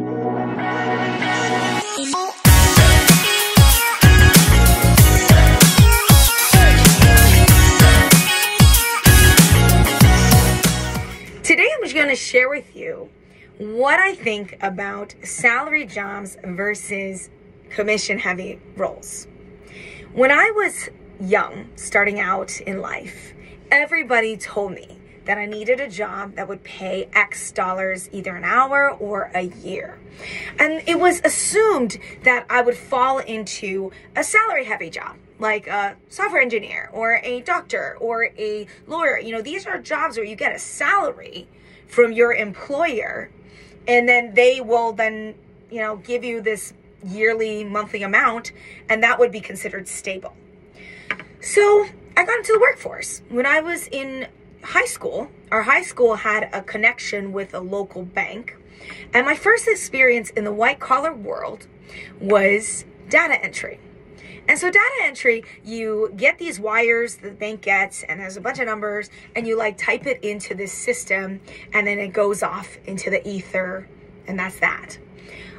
Today I'm just going to share with you what I think about salary jobs versus commission heavy roles. When I was young, starting out in life, everybody told me that I needed a job that would pay X dollars either an hour or a year. And it was assumed that I would fall into a salary heavy job like a software engineer or a doctor or a lawyer. You know, these are jobs where you get a salary from your employer and then they will then, you know, give you this yearly, monthly amount and that would be considered stable. So I got into the workforce. When I was in high school, our high school had a connection with a local bank. And my first experience in the white collar world was data entry. And so data entry, you get these wires the bank gets and there's a bunch of numbers and you like type it into this system and then it goes off into the ether and that's that.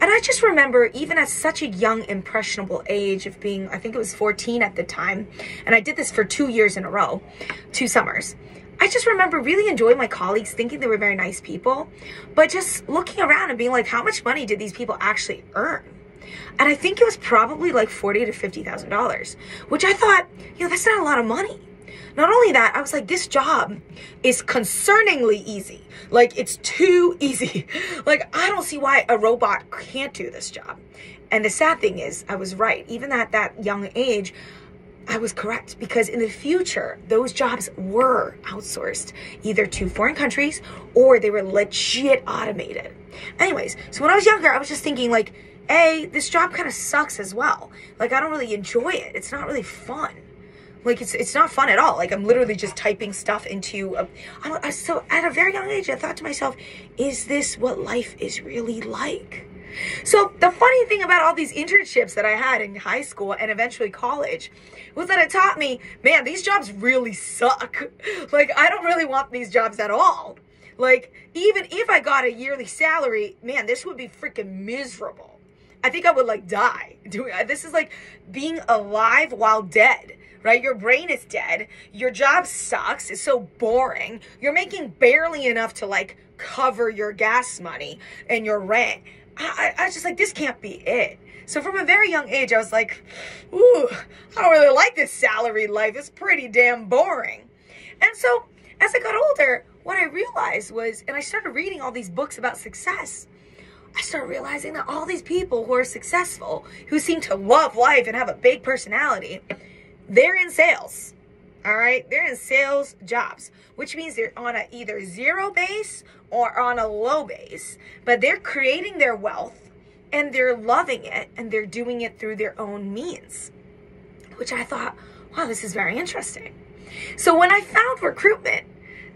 And I just remember even at such a young impressionable age of being I think it was 14 at the time and I did this for 2 years in a row, two summers. I just remember really enjoying my colleagues, thinking they were very nice people, but just looking around and being like, how much money did these people actually earn? And I think it was probably like forty to fifty thousand dollars, which I thought, you know, that's not a lot of money. Not only that, I was like, this job is concerningly easy. Like it's too easy. Like I don't see why a robot can't do this job. And the sad thing is, I was right. Even at that young age, I was correct because in the future, those jobs were outsourced either to foreign countries or they were legit automated. Anyways, so when I was younger, I was just thinking like, a, this job kind of sucks as well. Like I don't really enjoy it. It's not really fun. Like it's it's not fun at all. Like I'm literally just typing stuff into a. I, so at a very young age, I thought to myself, is this what life is really like? So the funny thing about all these internships that I had in high school and eventually college was that it taught me, man, these jobs really suck. Like I don't really want these jobs at all. Like even if I got a yearly salary, man, this would be freaking miserable. I think I would like die doing uh, this is like being alive while dead right? Your brain is dead. Your job sucks. It's so boring. You're making barely enough to like cover your gas money and your rent. I, I, was just like, this can't be it. So from a very young age, I was like, ooh, I don't really like this salary life. It's pretty damn boring. And so as I got older, what I realized was, and I started reading all these books about success. I started realizing that all these people who are successful, who seem to love life and have a big personality, they're in sales. All right, they're in sales jobs, which means they're on a either zero base or on a low base, but they're creating their wealth and they're loving it and they're doing it through their own means, which I thought, wow, this is very interesting. So when I found recruitment,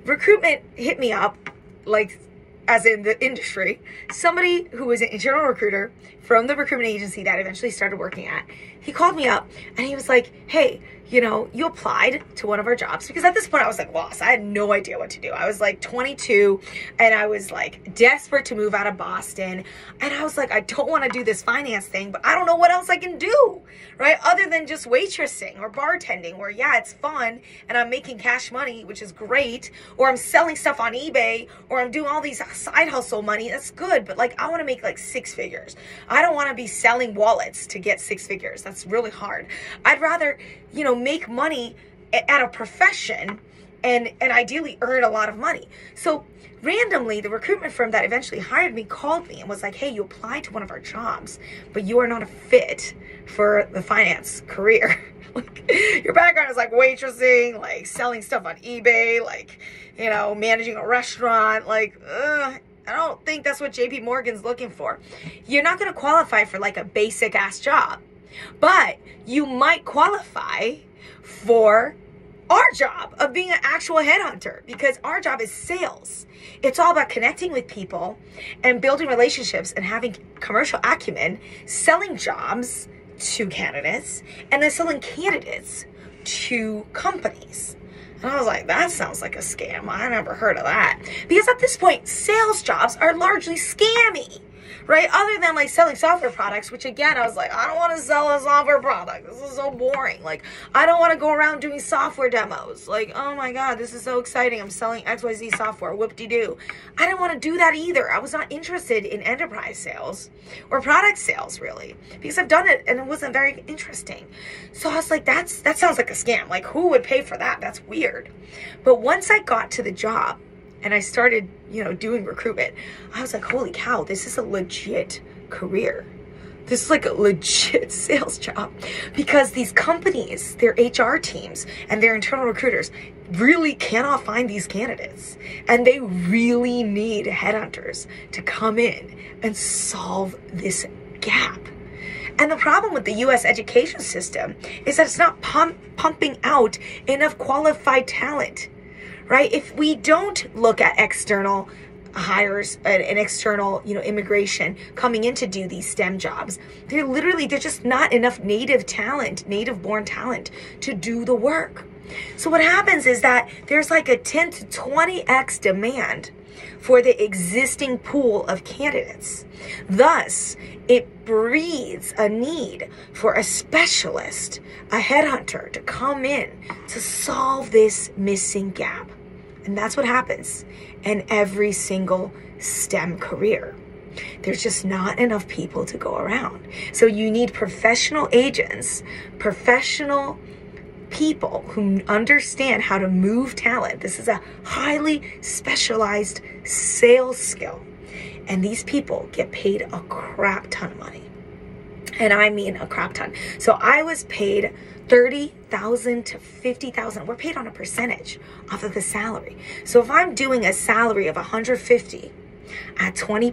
recruitment hit me up like as in the industry, somebody who was an internal recruiter from the recruitment agency that I eventually started working at, he called me up and he was like, Hey, you know, you applied to one of our jobs because at this point I was like lost. I had no idea what to do. I was like 22 and I was like desperate to move out of Boston. And I was like, I don't want to do this finance thing, but I don't know what else I can do, right? Other than just waitressing or bartending, where yeah, it's fun and I'm making cash money, which is great, or I'm selling stuff on eBay, or I'm doing all these side hustle money. That's good, but like I want to make like six figures. I don't want to be selling wallets to get six figures. That's really hard. I'd rather, you know, make money at a profession and and ideally earn a lot of money. So randomly the recruitment firm that eventually hired me called me and was like, "Hey, you applied to one of our jobs, but you are not a fit for the finance career." like your background is like waitressing, like selling stuff on eBay, like, you know, managing a restaurant, like uh, I don't think that's what JP Morgan's looking for. You're not going to qualify for like a basic ass job. But you might qualify for our job of being an actual headhunter because our job is sales. It's all about connecting with people and building relationships and having commercial acumen, selling jobs to candidates, and then selling candidates to companies. And I was like, that sounds like a scam. I never heard of that. Because at this point, sales jobs are largely scammy right? Other than like selling software products, which again, I was like, I don't want to sell a software product. This is so boring. Like, I don't want to go around doing software demos. Like, oh my God, this is so exciting. I'm selling XYZ software. Whoop de doo. I didn't want to do that either. I was not interested in enterprise sales or product sales really because I've done it and it wasn't very interesting. So I was like, that's, that sounds like a scam. Like, who would pay for that? That's weird. But once I got to the job, and I started, you know, doing recruitment, I was like, holy cow, this is a legit career. This is like a legit sales job because these companies, their HR teams and their internal recruiters really cannot find these candidates. And they really need headhunters to come in and solve this gap. And the problem with the US education system is that it's not pump, pumping out enough qualified talent right? If we don't look at external hires an, external, you know, immigration coming in to do these STEM jobs, they're literally there's just not enough native talent, native born talent to do the work. So what happens is that there's like a 10 to 20x demand for the existing pool of candidates. Thus, it breeds a need for a specialist, a headhunter to come in to solve this missing gap. And that's what happens in every single STEM career. There's just not enough people to go around. So you need professional agents, professional people who understand how to move talent. This is a highly specialized sales skill. And these people get paid a crap ton of money. And I mean a crap ton. So I was paid 30,000 to 50,000. We're paid on a percentage off of the salary. So if I'm doing a salary of 150 at 20%,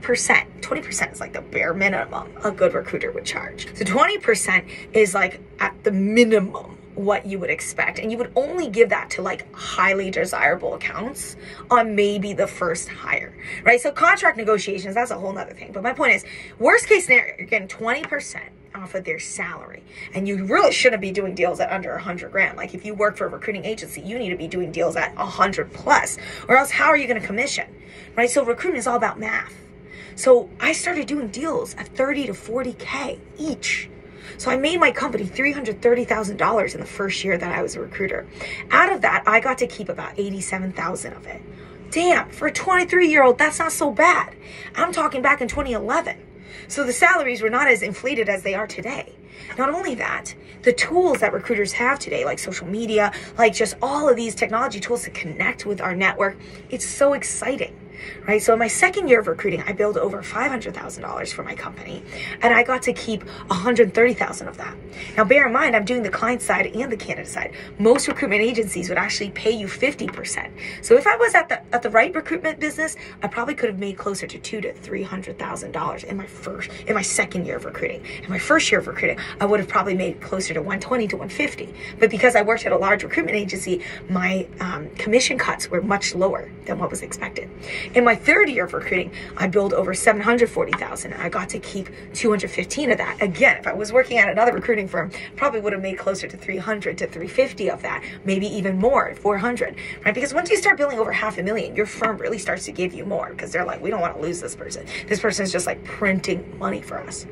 20% is like the bare minimum a good recruiter would charge. So 20% is like at the minimum what you would expect. And you would only give that to like highly desirable accounts on maybe the first hire, right? So contract negotiations, that's a whole nother thing. But my point is, worst case scenario, you're getting 20% off of their salary. And you really shouldn't be doing deals at under a hundred grand. Like if you work for a recruiting agency, you need to be doing deals at a hundred plus, or else how are you going to commission? Right? So recruitment is all about math. So I started doing deals at 30 to 40K each. So I made my company $330,000 in the first year that I was a recruiter. Out of that, I got to keep about 87,000 of it. Damn, for a 23 year old, that's not so bad. I'm talking back in 2011. So the salaries were not as inflated as they are today. Not only that, the tools that recruiters have today, like social media, like just all of these technology tools to connect with our network, it's so exciting right? So in my second year of recruiting, I billed over $500,000 for my company and I got to keep 130,000 of that. Now bear in mind, I'm doing the client side and the candidate side. Most recruitment agencies would actually pay you 50%. So if I was at the at the right recruitment business, I probably could have made closer to two to three hundred thousand dollars in my first in my second year of recruiting. In my first year of recruiting, I would have probably made closer to 120 to 150. But because I worked at a large recruitment agency, my um, commission cuts were much lower than what was expected. In my third year of recruiting, I billed over 740,000 I got to keep 215 of that. Again, if I was working at another recruiting firm, probably would have made closer to 300 to 350 of that, maybe even more, 400, right? Because once you start billing over half a million, your firm really starts to give you more because they're like, we don't want to lose this person. This person is just like printing money for us.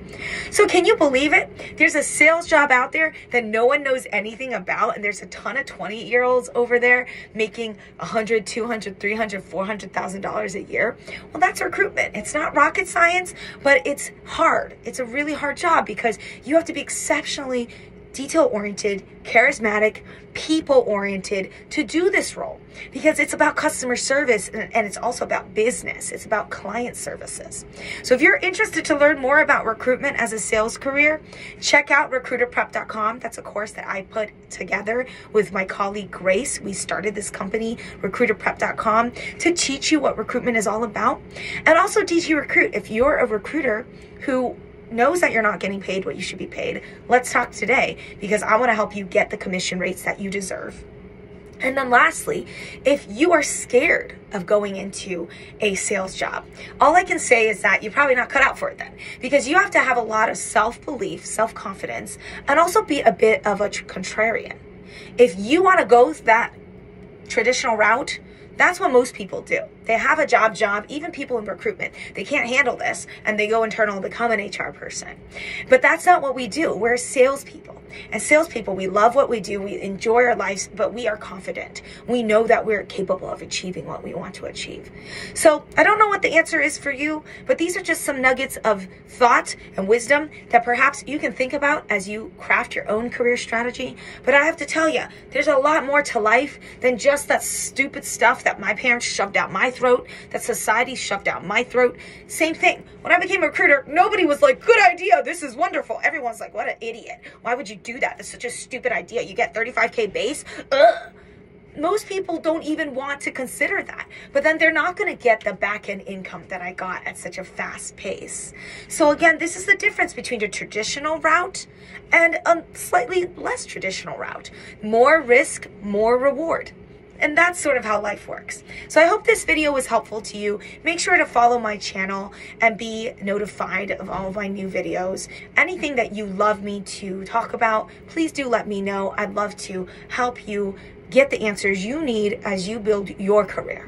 So can you believe it? There's a sales job out there that no one knows anything about and there's a ton of 20 year olds over there making 100, 200, 300, 400,000 dollars a year. Well, that's recruitment. It's not rocket science, but it's hard. It's a really hard job because you have to be exceptionally detail oriented, charismatic, people oriented to do this role because it's about customer service and it's also about business. It's about client services. So if you're interested to learn more about recruitment as a sales career, check out recruiterprep.com. That's a course that I put together with my colleague Grace. We started this company, recruiterprep.com, to teach you what recruitment is all about and also teach you recruit. If you're a recruiter who knows that you're not getting paid what you should be paid, let's talk today because I want to help you get the commission rates that you deserve. And then lastly, if you are scared of going into a sales job, all I can say is that you're probably not cut out for it then because you have to have a lot of self belief, self confidence, and also be a bit of a contrarian. If you want to go that traditional route, that's what most people do They have a job job, even people in recruitment. They can't handle this and they go internal and become an HR person. But that's not what we do. We're salespeople. As salespeople, we love what we do, we enjoy our lives, but we are confident. We know that we're capable of achieving what we want to achieve. So I don't know what the answer is for you, but these are just some nuggets of thought and wisdom that perhaps you can think about as you craft your own career strategy. But I have to tell you, there's a lot more to life than just that stupid stuff that my parents shoved out my throat, that society shoved out my throat. Same thing. When I became a recruiter, nobody was like, good idea, this is wonderful. Everyone's like, what an idiot. Why would you do that? That's such a stupid idea. You get 35K base? Ugh most people don't even want to consider that. But then they're not going to get the back end income that I got at such a fast pace. So, again, this is the difference between a traditional route and a slightly less traditional route. More risk, more reward. And that's sort of how life works. So I hope this video was helpful to you. Make sure to follow my channel and be notified of all of my new videos. Anything that you love me to talk about, please do let me know. I'd love to help you get the answers you need as you build your career.